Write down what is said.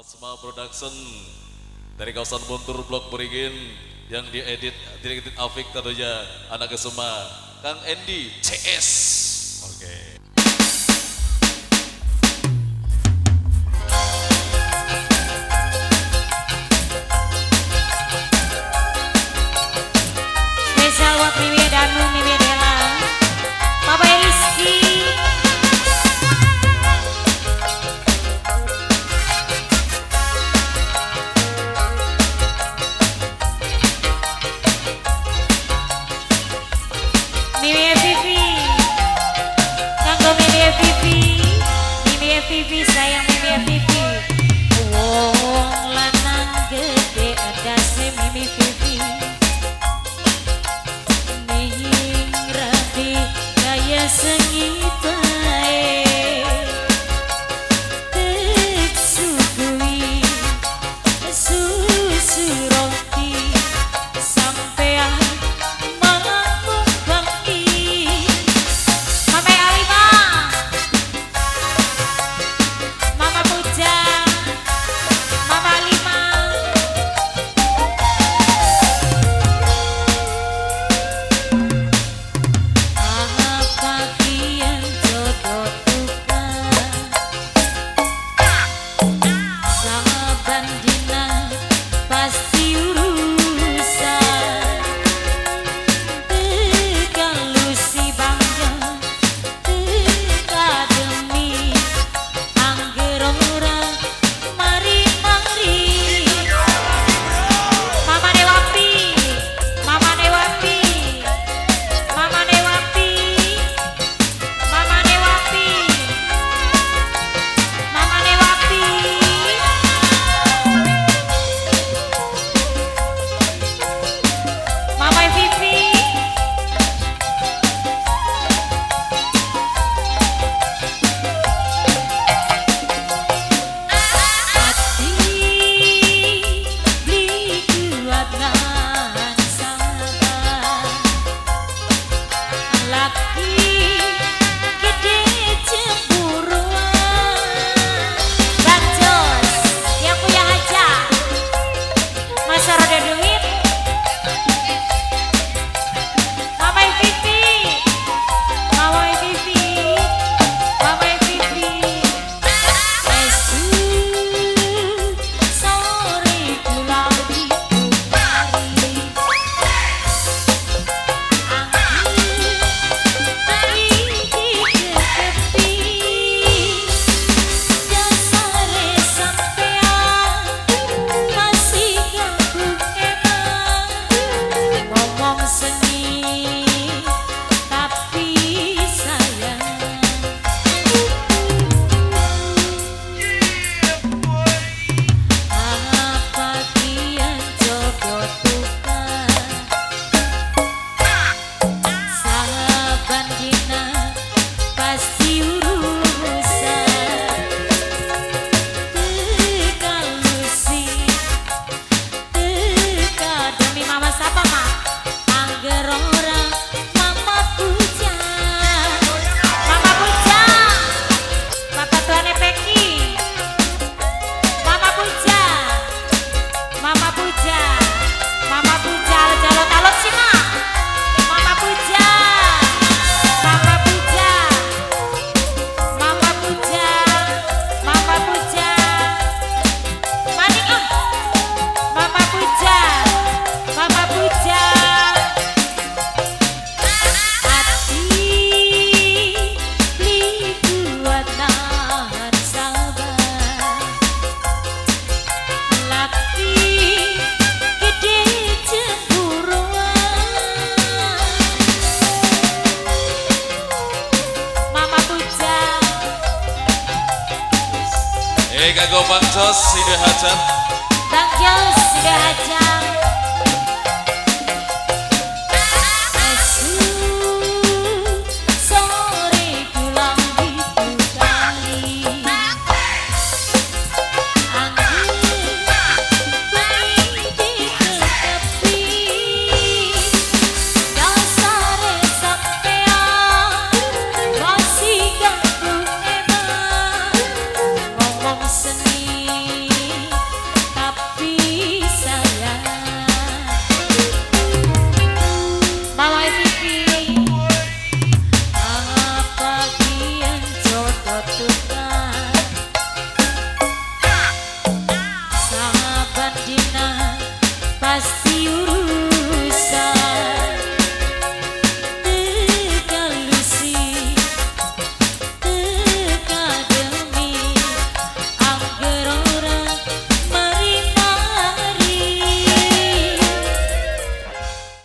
Asma Production dari kawasan Buntur Blok Beringin yang diedit direktur Afik tentunya anak Kesema Kang Endi CS oke okay. Vivi sayang Mimi Vivi Wong lanang gede ada si Mimi Vivi Ning rapi kaya sengit 내가 고만더 싫어하던 당겨 싫어하지.